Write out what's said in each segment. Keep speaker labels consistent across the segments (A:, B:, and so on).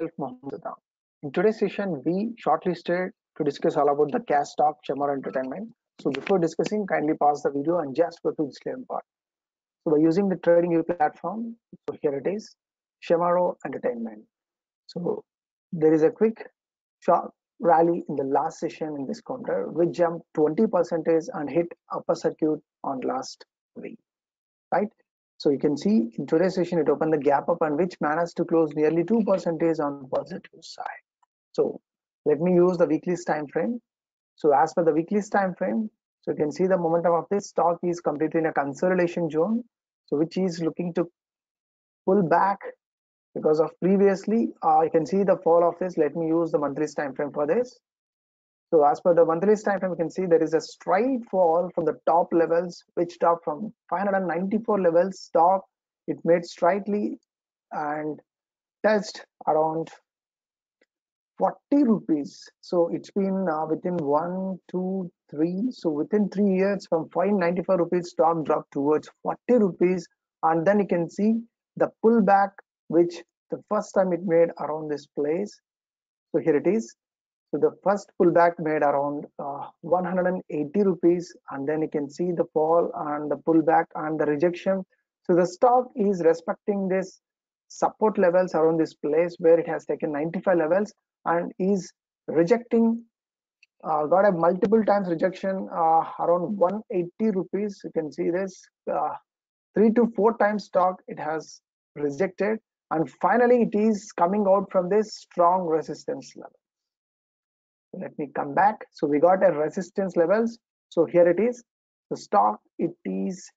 A: Mohammed In today's session, we shortlisted to discuss all about the cash stock Shemaroo Entertainment. So before discussing, kindly pause the video and just go to the disclaimer part. So by using the TradingView platform, so here it is, Shemaroo Entertainment. So there is a quick short rally in the last session in this counter, which jumped 20 percentage and hit upper circuit on last week, right? So you can see in today's session, it opened the gap up and which managed to close nearly 2 percentage on positive side. So let me use the weekly time frame. So as per the weekly time frame, so you can see the momentum of this stock is completely in a consolidation zone. So which is looking to pull back because of previously, uh, you can see the fall of this. Let me use the monthly time frame for this. So as per the monthly time frame, you can see there is a straight fall from the top levels, which dropped from 594 levels stock. It made slightly and touched around 40 rupees. So it's been uh, within one, two, three. So within three years, from 594 rupees, stock dropped towards 40 rupees, and then you can see the pullback, which the first time it made around this place. So here it is so the first pullback made around uh, 180 rupees, and then you can see the fall and the pullback and the rejection. So the stock is respecting this support levels around this place where it has taken 95 levels and is rejecting uh, got a multiple times rejection uh, around 180 rupees. You can see this uh, three to four times stock it has rejected. And finally it is coming out from this strong resistance level let me come back. So we got a resistance levels. So here it is. The stock it is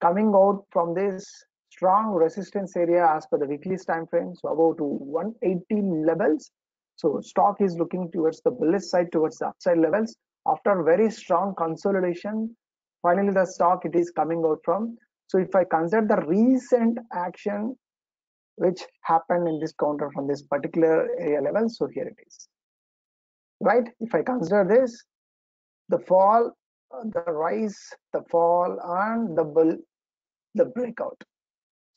A: coming out from this strong resistance area as per the weekly time frame. So about to 180 levels. So stock is looking towards the bullish side towards the upside levels. After very strong consolidation finally the stock it is coming out from. So if i consider the recent action which happened in this counter from this particular area level so here it is right? If i consider this the fall the rise the fall and the bull the breakout.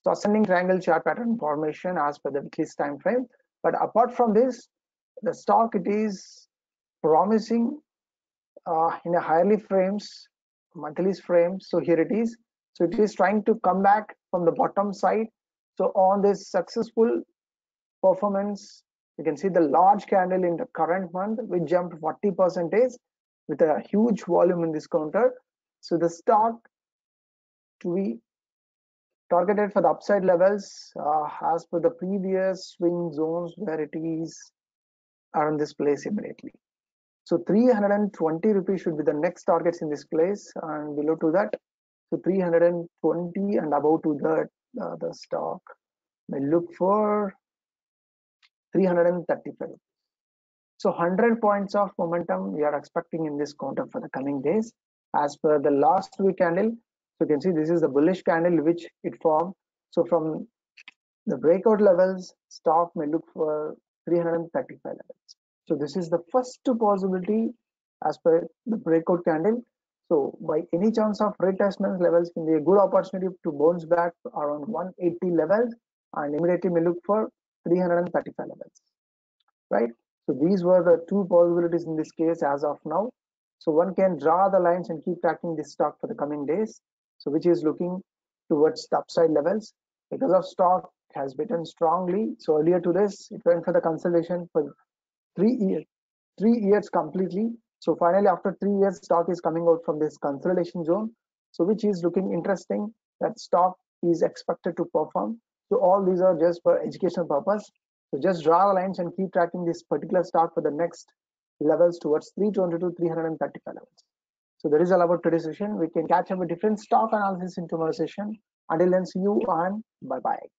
A: So ascending triangle chart pattern formation as per the weekly time frame but apart from this the stock it is promising uh, in a highly frames monthly frame so here it is. So it is trying to come back from the bottom side. So on this successful performance you can see the large candle in the current month which jumped 40 percentage with a huge volume in this counter. So the stock to be targeted for the upside levels uh, as per the previous swing zones where it is around this place immediately. So 320 rupees should be the next targets in this place and below to that so 320 and above to that uh, the stock. May look for 335 so 100 points of momentum we are expecting in this counter for the coming days. As per the last week candle so you can see this is the bullish candle which it formed. So from the breakout levels stock may look for 335 levels. So this is the first possibility as per the breakout candle. So by any chance of retestment levels can be a good opportunity to bounce back around 180 levels and immediately may look for 335 levels right? So these were the two possibilities in this case as of now. So one can draw the lines and keep tracking this stock for the coming days so which is looking towards the upside levels. Because of stock has bitten strongly so earlier to this it went for the consolidation for three years three years completely. So finally after three years stock is coming out from this consolidation zone so which is looking interesting that stock is expected to perform so all these are just for educational purpose. So just draw the lines and keep tracking this particular stock for the next levels towards 320 to 335 levels. So there is all about today's session. We can catch up a different stock analysis in tomorrow's session. Until then, see you and bye bye.